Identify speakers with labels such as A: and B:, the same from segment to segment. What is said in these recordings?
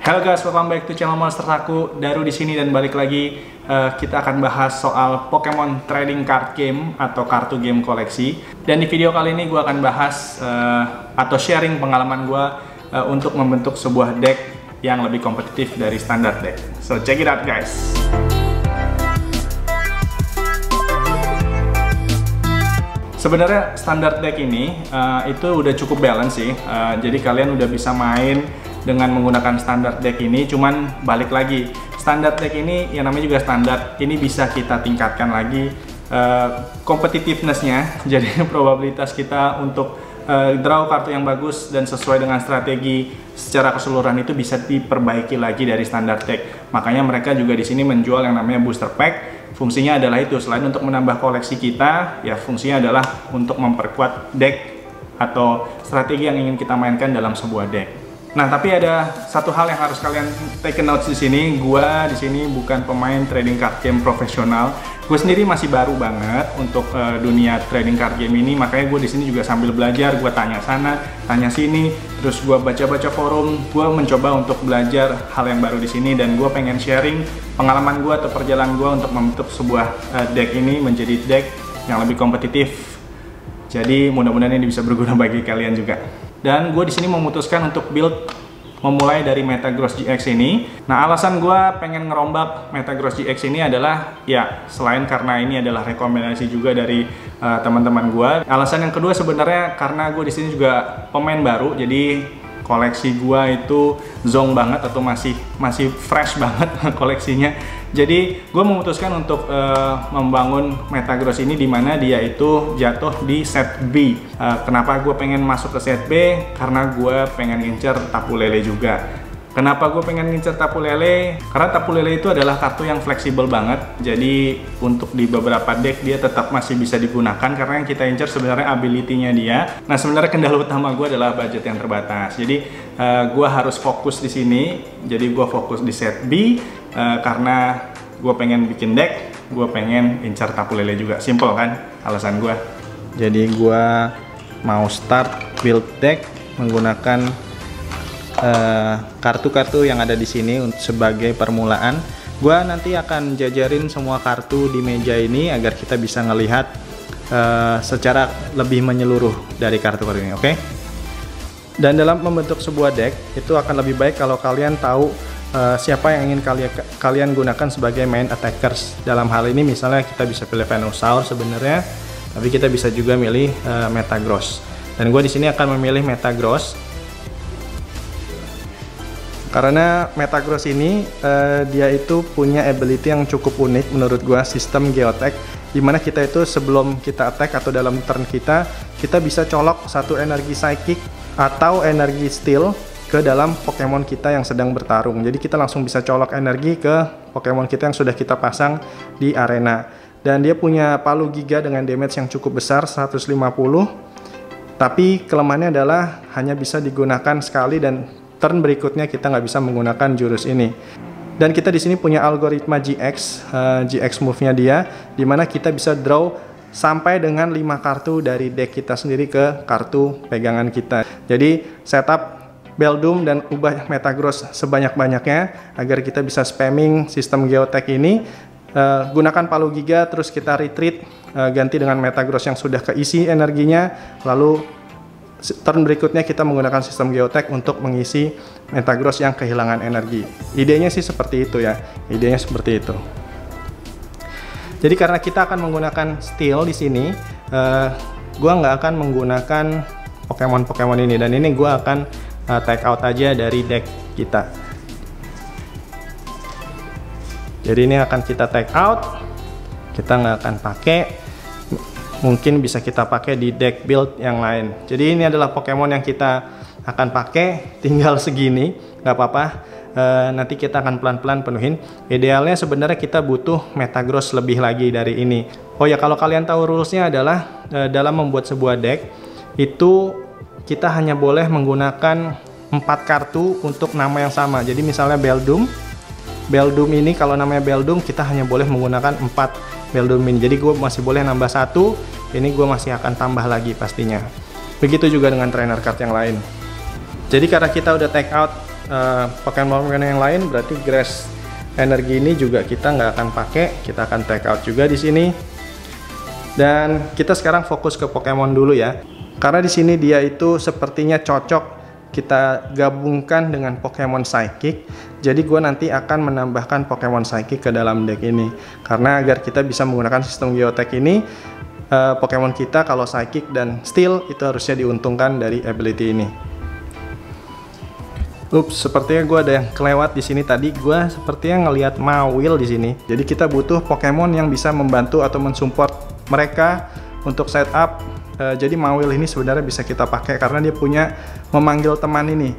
A: Halo guys, welcome back to channel Monster Aku. Daru di sini dan balik lagi uh, kita akan bahas soal Pokemon Trading Card Game atau kartu game koleksi. Dan di video kali ini gue akan bahas uh, atau sharing pengalaman gue uh, untuk membentuk sebuah deck yang lebih kompetitif dari standar deck. So check it out guys. Sebenarnya standar deck ini uh, itu udah cukup balance sih. Uh, jadi kalian udah bisa main dengan menggunakan standar deck ini cuman balik lagi. Standar deck ini yang namanya juga standar ini bisa kita tingkatkan lagi uh, competitivenessnya. Jadi probabilitas kita untuk uh, draw kartu yang bagus dan sesuai dengan strategi secara keseluruhan itu bisa diperbaiki lagi dari standar deck. Makanya mereka juga di sini menjual yang namanya booster pack. Fungsinya adalah itu selain untuk menambah koleksi kita ya fungsinya adalah untuk memperkuat deck atau strategi yang ingin kita mainkan dalam sebuah deck Nah, tapi ada satu hal yang harus kalian take notes di sini. Gua di sini bukan pemain trading card game profesional. Gue sendiri masih baru banget untuk uh, dunia trading card game ini. Makanya gue di sini juga sambil belajar. Gue tanya sana, tanya sini. Terus gue baca-baca forum. Gue mencoba untuk belajar hal yang baru di sini dan gue pengen sharing pengalaman gue atau perjalanan gue untuk membentuk sebuah uh, deck ini menjadi deck yang lebih kompetitif. Jadi mudah-mudahan ini bisa berguna bagi kalian juga dan gue di sini memutuskan untuk build memulai dari Metagross GX ini. Nah, alasan gue pengen ngerombak Metagross GX ini adalah ya selain karena ini adalah rekomendasi juga dari uh, teman-teman gue. Alasan yang kedua sebenarnya karena gue di sini juga pemain baru, jadi koleksi gua itu zong banget atau masih masih fresh banget koleksinya. Jadi gue memutuskan untuk uh, membangun Metagross ini di mana dia itu jatuh di set B. Uh, kenapa gue pengen masuk ke set B? Karena gue pengen ngincer Tapu Lele juga. Kenapa gue pengen ngincer tapu lele? Karena tapu lele itu adalah kartu yang fleksibel banget. Jadi untuk di beberapa deck dia tetap masih bisa digunakan karena yang kita incer sebenarnya ability-nya dia. Nah sebenarnya kendala utama gue adalah budget yang terbatas. Jadi uh, eh, gue harus fokus di sini. Jadi gue fokus di set B uh, karena gue pengen bikin deck. Gue pengen incer tapu lele juga. Simple kan alasan gue. Jadi gue mau start build deck menggunakan Eh, kartu-kartu uh, yang ada di sini sebagai permulaan. Gua nanti akan jajarin semua kartu di meja ini agar kita bisa ngelihat uh, secara lebih menyeluruh dari kartu-kartu ini, oke? Okay? Dan dalam membentuk sebuah deck itu akan lebih baik kalau kalian tahu uh, siapa yang ingin kalian kalian gunakan sebagai main attackers. Dalam hal ini misalnya kita bisa pilih Venusaur sebenarnya, tapi kita bisa juga milih uh, Metagross. Dan gue di sini akan memilih Metagross karena Metagross ini uh, dia itu punya ability yang cukup unik menurut gua sistem geotek di mana kita itu sebelum kita attack atau dalam turn kita kita bisa colok satu energi psychic atau energi steel ke dalam Pokemon kita yang sedang bertarung jadi kita langsung bisa colok energi ke Pokemon kita yang sudah kita pasang di arena dan dia punya palu giga dengan damage yang cukup besar 150 tapi kelemahannya adalah hanya bisa digunakan sekali dan turn berikutnya kita nggak bisa menggunakan jurus ini. Dan kita di sini punya algoritma GX, uh, eh, GX move-nya dia, di mana kita bisa draw sampai dengan 5 kartu dari deck kita sendiri ke kartu pegangan kita. Jadi setup Beldum dan ubah Metagross sebanyak-banyaknya agar kita bisa spamming sistem geotek ini. Uh, gunakan palu giga terus kita retreat uh, ganti dengan Metagross yang sudah keisi energinya lalu turn berikutnya kita menggunakan sistem geotek untuk mengisi Metagross yang kehilangan energi. Idenya sih seperti itu ya, idenya seperti itu. Jadi karena kita akan menggunakan steel di sini, uh, gua nggak akan menggunakan Pokemon-Pokemon ini dan ini gua akan uh, take out aja dari deck kita. Jadi ini akan kita take out, kita nggak akan pakai mungkin bisa kita pakai di deck build yang lain. Jadi ini adalah Pokemon yang kita akan pakai, tinggal segini, nggak apa-apa. E, nanti kita akan pelan-pelan penuhin. Idealnya sebenarnya kita butuh Metagross lebih lagi dari ini. Oh ya kalau kalian tahu rulesnya adalah e, dalam membuat sebuah deck itu kita hanya boleh menggunakan empat kartu untuk nama yang sama. Jadi misalnya Beldum, Beldum ini kalau namanya Beldum kita hanya boleh menggunakan empat Beldum ini. Jadi gue masih boleh nambah satu ini gue masih akan tambah lagi pastinya. Begitu juga dengan trainer card yang lain. Jadi karena kita udah take out uh, Pokemon yang lain berarti grass energi ini juga kita nggak akan pakai. Kita akan take out juga di sini. Dan kita sekarang fokus ke Pokemon dulu ya karena di sini dia itu sepertinya cocok kita gabungkan dengan Pokemon Psychic jadi gue nanti akan menambahkan Pokemon Psychic ke dalam deck ini karena agar kita bisa menggunakan sistem Geotech ini uh, Pokemon kita kalau Psychic dan Steel itu harusnya diuntungkan dari ability ini Ups, sepertinya gue ada yang kelewat di sini tadi. Gue sepertinya ngelihat Mawil di sini. Jadi kita butuh Pokemon yang bisa membantu atau mensupport mereka untuk setup Uh, jadi Mawil ini sebenarnya bisa kita pakai karena dia punya memanggil teman ini.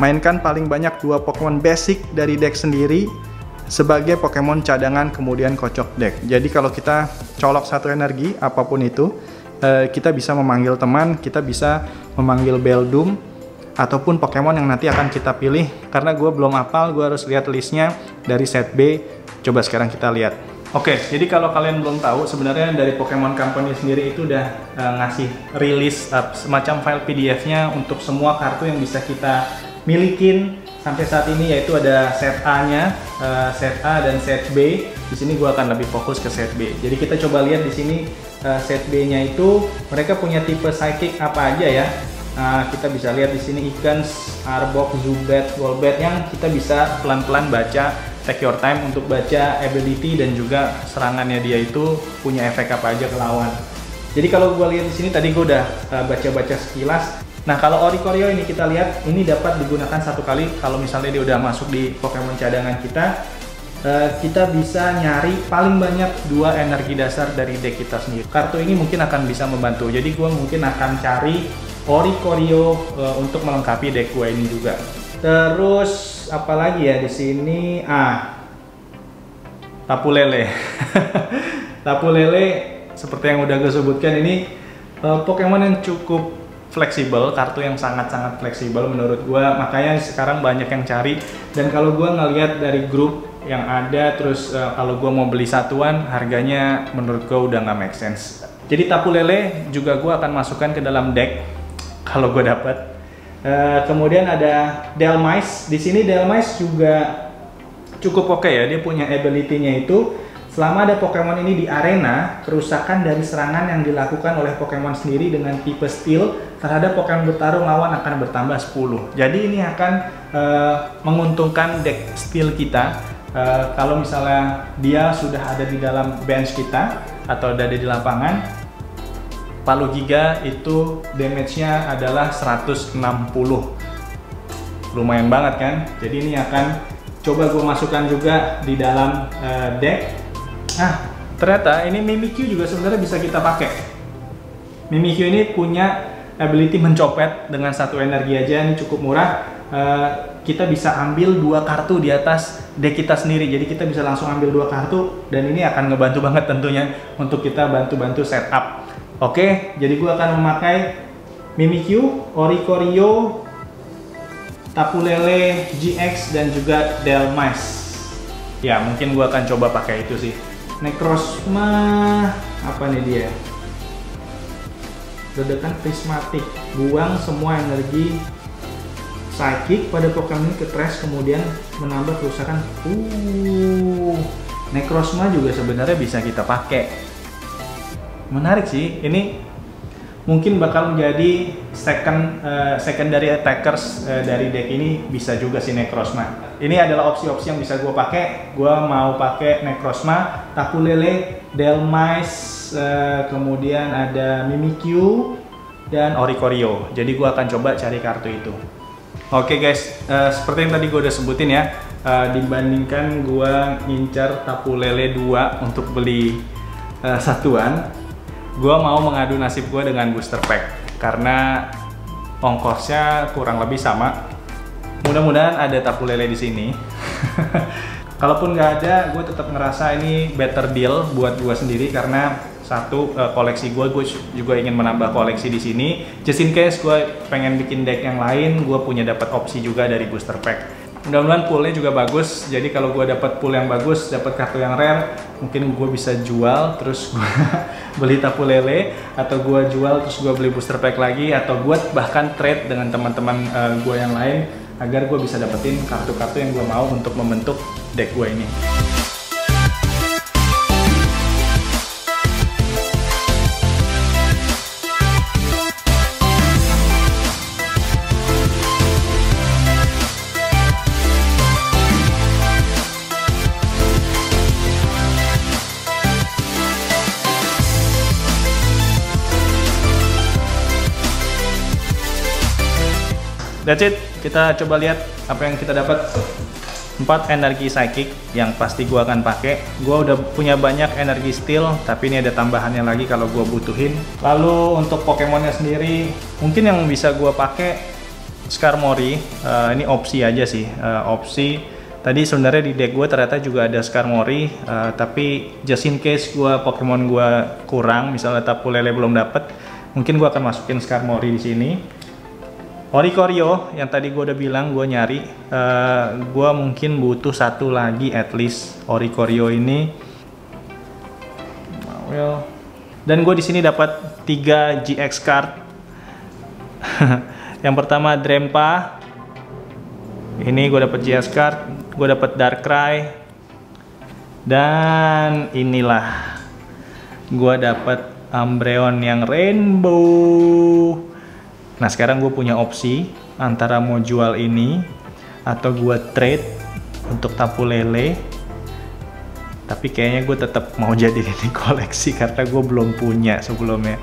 A: Mainkan paling banyak dua Pokemon basic dari deck sendiri sebagai Pokemon cadangan kemudian kocok deck. Jadi kalau kita colok satu energi apa pun itu, uh, kita bisa memanggil teman, kita bisa memanggil Beldum ataupun Pokemon yang nanti akan kita pilih. Karena gue belum hafal, gue harus lihat listnya dari set B. Coba sekarang kita lihat. Oke, okay, jadi kalau kalian belum tahu, sebenarnya dari Pokemon Company sendiri itu udah uh, ngasih rilis uh, semacam file PDF-nya untuk semua kartu yang bisa kita milikin sampai saat ini yaitu ada set A-nya, uh, set A dan set B. Di sini gue akan lebih fokus ke set B. Jadi kita coba lihat di sini uh, set B-nya itu mereka punya tipe psychic apa aja ya. Uh, kita bisa lihat di sini Ikens, Arbok, Zubat, Golbat yang kita bisa pelan-pelan baca take your time untuk baca ability dan juga serangannya dia itu punya efek apa aja ke lawan. Jadi kalau gue lihat di sini tadi gue udah uh, baca-baca sekilas. Nah kalau Oricorio ini kita lihat ini dapat digunakan satu kali kalau misalnya dia udah masuk di Pokemon cadangan kita. Uh, kita bisa nyari paling banyak dua energi dasar dari deck kita sendiri. Kartu ini mungkin akan bisa membantu. Jadi gue mungkin akan cari Oricorio uh, untuk melengkapi deck gue ini juga. Terus apalagi ya di sini ah tapu lele. tapu lele seperti yang udah gue sebutkan ini uh, Pokemon yang cukup fleksibel, kartu yang sangat-sangat fleksibel menurut gue. Makanya sekarang banyak yang cari dan kalau gue ngelihat dari grup yang ada terus uh, kalau gue mau beli satuan harganya menurut gue udah nggak make sense. Jadi tapu lele juga gue akan masukkan ke dalam deck kalau gue dapat Uh, kemudian ada Delmice. Di sini Delmice juga cukup oke okay ya. Dia punya ability-nya itu selama ada Pokemon ini di arena, kerusakan dari serangan yang dilakukan oleh Pokemon sendiri dengan tipe Steel terhadap Pokemon bertarung lawan akan bertambah 10. Jadi ini akan uh, menguntungkan deck Steel kita. Uh, kalau misalnya dia sudah ada di dalam bench kita atau ada di lapangan, Palu Giga itu damage-nya adalah 160 lumayan banget kan? Jadi ini akan coba gue masukkan juga di dalam uh, deck. Ah ternyata ini Mimikyu juga sebenarnya bisa kita pakai. Mimikyu ini punya ability mencopet dengan satu energi aja ini cukup murah. Uh, kita bisa ambil dua kartu di atas deck kita sendiri. Jadi kita bisa langsung ambil dua kartu dan ini akan ngebantu banget tentunya untuk kita bantu-bantu setup Oke, jadi gue akan memakai Mimikyu, Oricorio, Tapu Lele, GX, dan juga Delmice. Ya, mungkin gue akan coba pakai itu sih. Necrosma, apa nih dia? Ledakan prismatik, buang semua energi psychic pada Pokemon ini ke trash kemudian menambah kerusakan. Uh, Necrosma juga sebenarnya bisa kita pakai menarik sih. Ini mungkin bakal menjadi second uh, secondary attackers uh, dari deck ini. Bisa juga si Necrozma. Ini adalah opsi-opsi yang bisa gue pakai. Gue mau pakai Necrozma Tapu Lele Delmice uh, kemudian ada Mimikyu dan Oricorio. Jadi gue akan coba cari kartu itu. Oke okay guys. Uh, seperti yang tadi gue udah sebutin ya uh, dibandingkan gue ngincar Tapu Lele 2 untuk beli uh, satuan gue mau mengadu nasib gue dengan booster pack karena ongkosnya kurang lebih sama. Mudah-mudahan ada tapu lele di sini. Kalaupun nggak ada, gue tetap ngerasa ini better deal buat gue sendiri karena satu uh, koleksi gue, gue juga ingin menambah koleksi di sini. Just in case gue pengen bikin deck yang lain, gue punya dapat opsi juga dari booster pack mudah-mudahan poolnya juga bagus jadi kalau gue dapat pool yang bagus dapat kartu yang rare mungkin gue bisa jual terus gue beli tapu lele atau gue jual terus gue beli booster pack lagi atau gue bahkan trade dengan teman-teman uh, gue yang lain agar gue bisa dapetin kartu-kartu yang gue mau untuk membentuk deck gue ini. That's it. Kita coba lihat apa yang kita dapat. 4 energi psychic yang pasti gua akan pakai. Gua udah punya banyak energi steel, tapi ini ada tambahannya lagi kalau gua butuhin. Lalu untuk Pokemonnya sendiri, mungkin yang bisa gua pakai Skarmory. Uh, ini opsi aja sih, uh, opsi. Tadi sebenarnya di deck gue ternyata juga ada Skarmory, uh, tapi just in case gue Pokemon gue kurang, misalnya Tapu Lele belum dapet, mungkin gue akan masukin Skarmory di sini. Oricorio yang tadi gue udah bilang gue nyari, uh, eh, gue mungkin butuh satu lagi at least Oricorio ini. Well, dan gue di sini dapat 3 GX card. yang pertama Drempa. Ini gue dapat GX card, gue dapat Darkrai. Dan inilah gue dapat Umbreon yang rainbow. Nah sekarang gue punya opsi antara mau jual ini atau gue trade untuk tapu lele. Tapi kayaknya gue tetap mau jadi ini koleksi karena gue belum punya sebelumnya.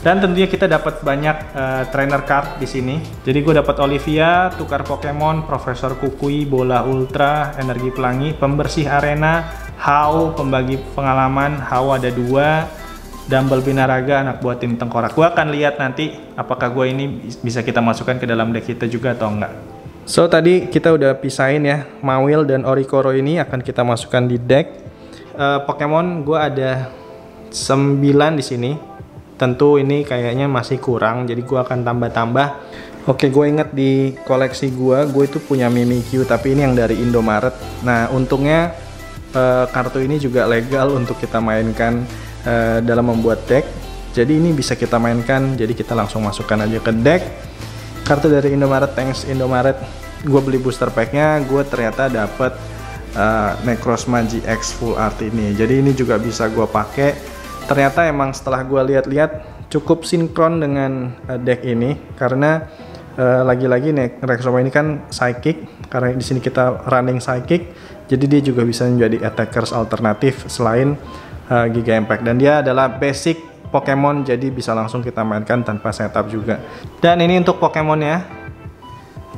A: Dan tentunya kita dapat banyak uh, trainer card di sini. Jadi gue dapat Olivia, tukar Pokemon, Profesor Kukui, bola ultra, energi pelangi, pembersih arena, How, pembagi pengalaman, How ada dua, Dumble Binaraga anak buah tim tengkorak. Gue akan lihat nanti apakah gue ini bisa kita masukkan ke dalam deck kita juga atau enggak. So tadi kita udah pisahin ya Mawil dan Orikoro ini akan kita masukkan di deck. Uh, Pokemon gue ada 9 di sini. Tentu ini kayaknya masih kurang jadi gue akan tambah-tambah. Oke, gue inget di koleksi gue, gue itu punya Mimikyu, tapi ini yang dari Indomaret. Nah, untungnya uh, kartu ini juga legal untuk kita mainkan uh, dalam membuat deck. Jadi ini bisa kita mainkan, jadi kita langsung masukkan aja ke deck. Kartu dari Indomaret, thanks Indomaret. Gue beli booster packnya, gue ternyata dapet uh, Necrozma GX Full Art ini. Jadi ini juga bisa gue pakai. Ternyata emang setelah gue lihat-lihat cukup sinkron dengan uh, deck ini karena lagi-lagi uh, Necrozma ini kan psychic karena di sini kita running psychic jadi dia juga bisa menjadi attackers alternatif selain uh, Giga Impact. Dan dia adalah basic Pokemon jadi bisa langsung kita mainkan tanpa setup juga. Dan ini untuk Pokemonnya.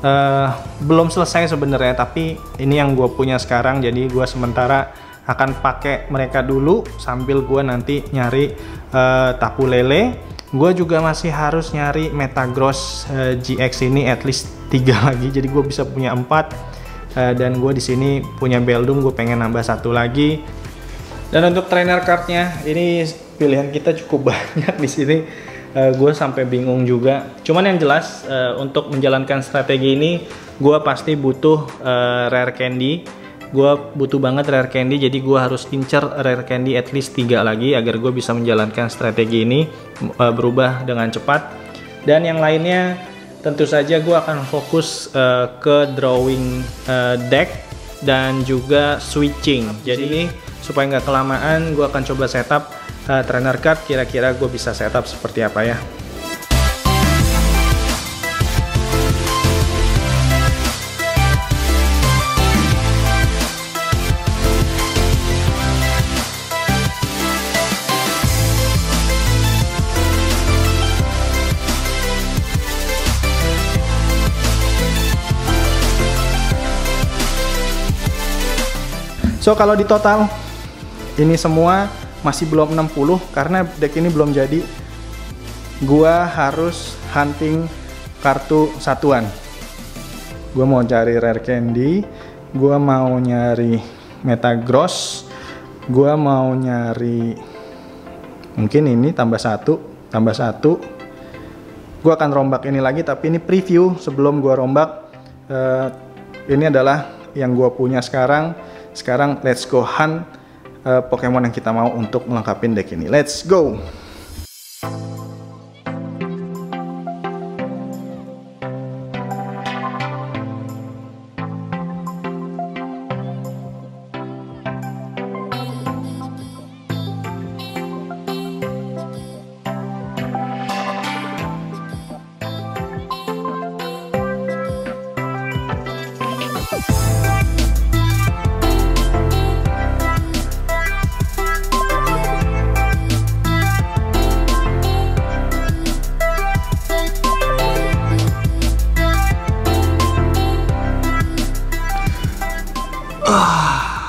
A: Uh, belum selesai sebenarnya tapi ini yang gue punya sekarang. Jadi gue sementara akan pakai mereka dulu sambil gue nanti nyari uh, Tapu Lele. Gue juga masih harus nyari Metagross uh, GX ini at least tiga lagi. Jadi gue bisa punya empat. Uh, dan gue di sini punya Beldum gue pengen nambah satu lagi dan untuk trainer cardnya ini pilihan kita cukup banyak di sini. Uh, eh, gue sampai bingung juga. Cuman yang jelas uh, untuk menjalankan strategi ini, gue pasti butuh uh, rare candy. Gue butuh banget rare candy, jadi gue harus incer rare candy at least tiga lagi agar gue bisa menjalankan strategi ini uh, berubah dengan cepat. Dan yang lainnya tentu saja gue akan fokus uh, ke drawing uh, deck dan juga switching. Jadi ini supaya nggak kelamaan gue akan coba setup uh, trainer card kira-kira gue bisa setup seperti apa ya. So kalau di total ini semua masih belum 60 karena deck ini belum jadi. Gua harus hunting kartu satuan. Gua mau cari rare candy gua mau nyari metagross gua mau nyari mungkin ini tambah satu tambah satu. Gua akan rombak ini lagi tapi ini preview sebelum gua rombak. Uh, ini adalah yang gua punya sekarang. Sekarang let's go hunt uh, Pokemon yang kita mau untuk melengkapi deck ini. Let's go!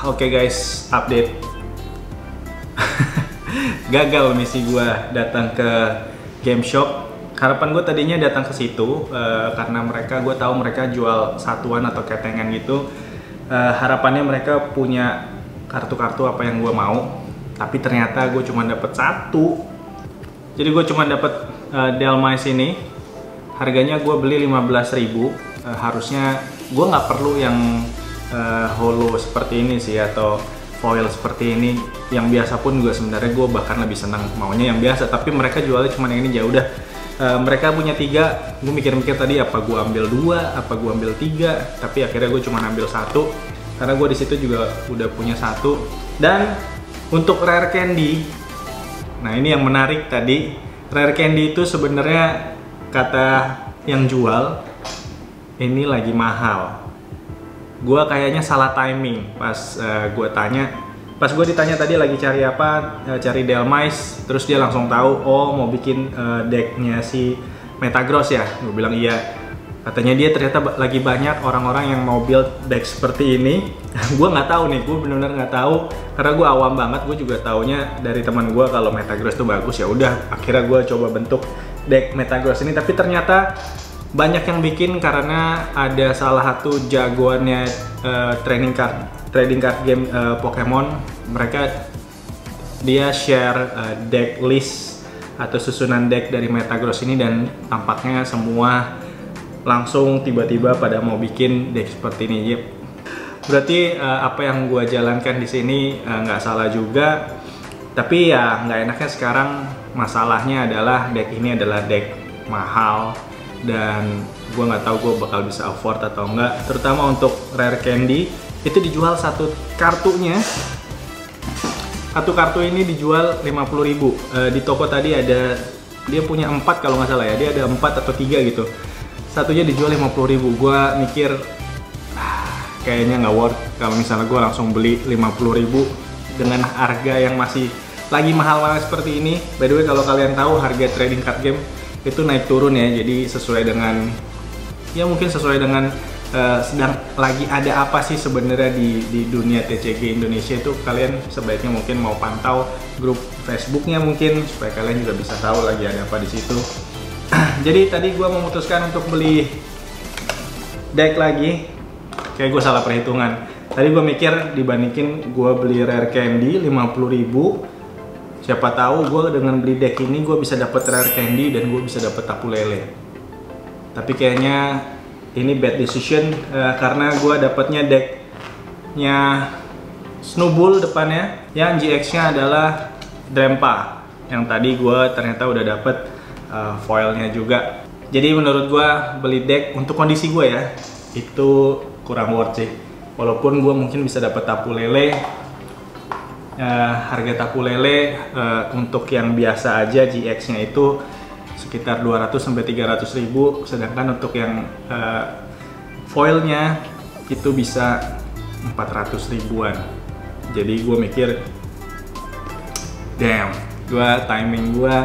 A: Oke guys, update. Gagal misi gue datang ke game shop. Harapan gue tadinya datang ke situ eh, karena mereka gue tahu mereka jual satuan atau ketengan gitu. Eh, harapannya mereka punya kartu-kartu apa yang gue mau. Tapi ternyata gue cuma dapet satu. Jadi gue cuma dapet eh, Delmice ini. Harganya gue beli 15.000 Eh, harusnya gue nggak perlu yang eh, holo seperti ini sih atau foil seperti ini yang biasa pun gue sebenarnya gue bahkan lebih senang maunya yang biasa tapi mereka jualnya cuma yang ini ya udah. Eh, mereka punya tiga gue mikir-mikir tadi apa gue ambil dua apa gue ambil tiga tapi akhirnya gue cuma ambil satu karena gue di situ juga udah punya satu. Dan untuk rare candy nah ini yang menarik tadi rare candy itu sebenarnya kata yang jual ini lagi mahal gue kayaknya salah timing pas uh, gue tanya. Pas gue ditanya tadi lagi cari apa uh, cari Delmice terus dia langsung tahu oh mau bikin uh, decknya si Metagross ya? Gue bilang iya. Katanya dia ternyata lagi banyak orang-orang yang mau build deck seperti ini. Gue nggak tahu nih gue benar-benar nggak tahu. Karena gue awam banget gue juga taunya dari teman gue kalau Metagross itu bagus ya udah akhirnya gue coba bentuk deck Metagross ini. Tapi ternyata banyak yang bikin karena ada salah satu jagoannya eh, training card trading card game eh, Pokemon mereka dia share eh, deck list atau susunan deck dari Metagross ini dan tampaknya semua langsung tiba-tiba pada mau bikin deck seperti ini Yep. Berarti eh, apa yang gua jalankan di sini nggak salah juga. Tapi ya nggak enaknya sekarang masalahnya adalah deck ini adalah deck mahal dan gua nggak tahu gue bakal bisa afford atau enggak. Terutama untuk rare candy itu dijual satu kartunya. Satu kartu ini dijual 50.000 Eh, di toko tadi ada dia punya empat kalau nggak salah ya dia ada empat atau tiga gitu. Satunya dijual 50.000 gua mikir "Ah, kayaknya nggak worth kalau misalnya gua langsung beli 50.000 dengan harga yang masih lagi mahal-mahal seperti ini. By the way kalau kalian tahu harga trading card game itu naik turun ya jadi sesuai dengan ya mungkin sesuai dengan eh, sedang lagi ada apa sih sebenarnya di di dunia TCG Indonesia itu kalian sebaiknya mungkin mau pantau grup Facebooknya mungkin supaya kalian juga bisa tahu lagi ada apa di situ. Jadi tadi gue memutuskan untuk beli deck lagi. Kayak gue salah perhitungan. Tadi gue mikir dibandingin gue beli rare candy 50.000 Siapa tahu gue dengan beli deck ini gue bisa dapat rare candy dan gue bisa dapat tapu lele. Tapi kayaknya ini bad decision eh, karena gue dapatnya decknya Snowball depannya. Yang GX-nya adalah Drempa yang tadi gue ternyata udah dapet eh, foilnya juga. Jadi menurut gue beli deck untuk kondisi gue ya itu kurang worth sih. Walaupun gue mungkin bisa dapet tapu lele Eh, harga tapu lele eh, untuk yang biasa aja GX-nya itu sekitar 200 sampai 300 ribu. Sedangkan untuk yang eh, foilnya itu bisa 400 ribuan. Jadi gue mikir damn gue timing gue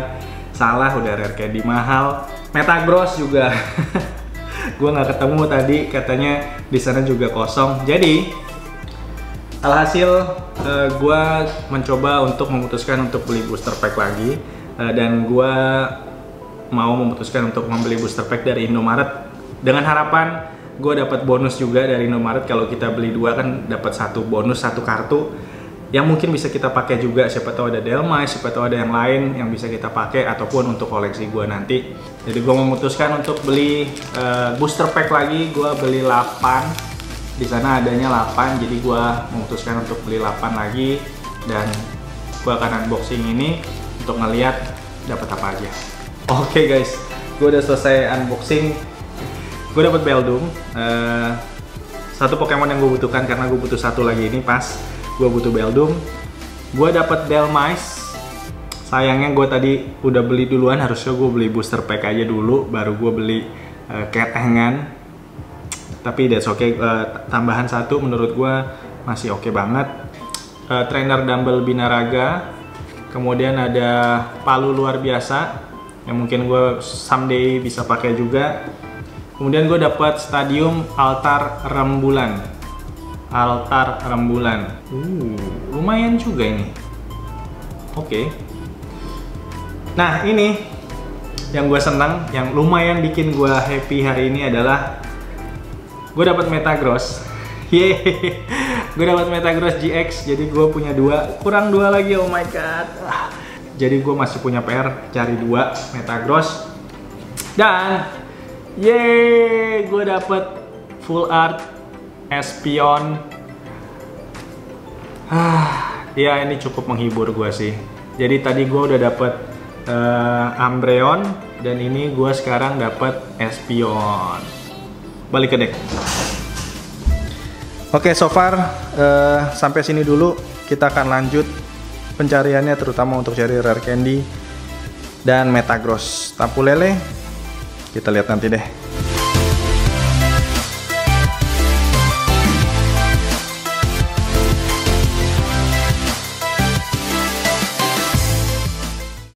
A: salah udah rare candy mahal. Metagross juga. Gue nggak ketemu tadi katanya di sana juga kosong. Jadi alhasil gue mencoba untuk memutuskan untuk beli booster pack lagi. Eh, dan gue mau memutuskan untuk membeli booster pack dari Indomaret. Dengan harapan gue dapat bonus juga dari Indomaret. Kalau kita beli dua kan dapat satu bonus satu kartu. Yang mungkin bisa kita pakai juga siapa tahu ada Delmice siapa tahu ada yang lain yang bisa kita pakai ataupun untuk koleksi gue nanti. Jadi gue memutuskan untuk beli eh, booster pack lagi. Gue beli 8 di sana adanya 8 jadi gue memutuskan untuk beli 8 lagi. Dan gue akan unboxing ini untuk ngeliat dapat apa aja. Oke guys. Gue udah selesai unboxing. Gue dapat Beldum. Eh, satu Pokemon yang gue butuhkan karena gue butuh satu lagi ini pas gue butuh Beldum. Gue dapat Delmice. Sayangnya gue tadi udah beli duluan harusnya gue beli booster pack aja dulu baru gue beli eh, ketengan tapi that's okay Eh, tambahan satu menurut gue masih oke banget Eh, trainer dumbbell binaraga kemudian ada palu luar biasa yang mungkin gue someday bisa pakai juga kemudian gue dapat stadium altar rembulan altar rembulan. Uh, lumayan juga ini. Oke. Nah ini yang gue senang, yang lumayan bikin gue happy hari ini adalah gue dapat Metagross. Yeay, gue dapat Metagross GX. Jadi gue punya dua, kurang dua lagi. Oh my god. Jadi gue masih punya PR cari dua Metagross. Dan yeay, gue dapet full art Espion. Ah, ya ini cukup menghibur gue sih. Jadi tadi gue udah dapet uh, Ambreon dan ini gue sekarang dapet Espion. Balik ke deck. Oke, so far uh, sampai sini dulu. Kita akan lanjut pencariannya terutama untuk cari rare candy dan Metagross. Tapu lele kita lihat nanti deh.